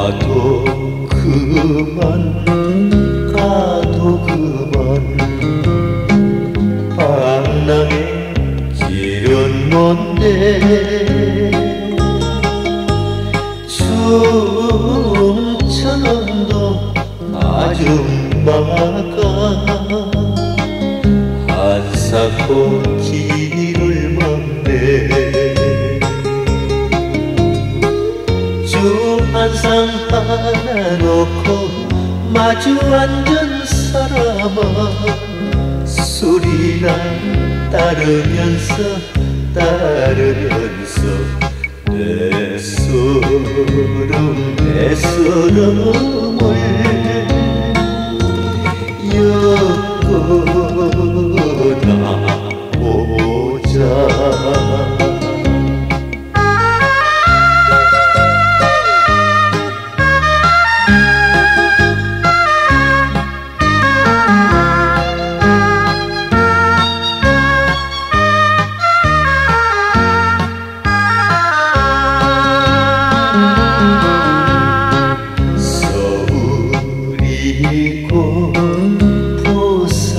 가도 그만 가도 그만. 방랑에 지은 뭔데? 춤천원도 아줌마가 한사코 기 주한상 하나 놓고 마주 앉은 사람아 소리나 따르면서 따르면서 내 소름 내 소름을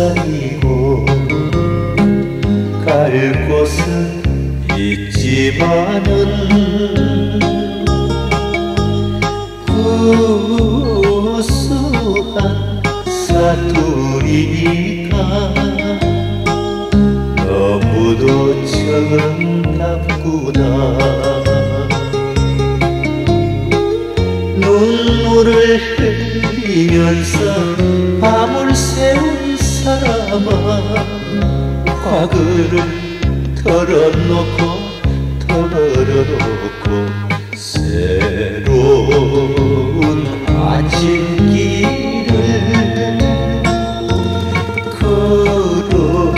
산이고 갈 곳은 있지만은 구수한 사투리가 너무도 정답구나. 눈물을 흘리면서 남아 과거를 털어놓고 털어놓고 새로운 아침길을 걸어가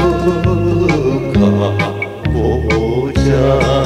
보자.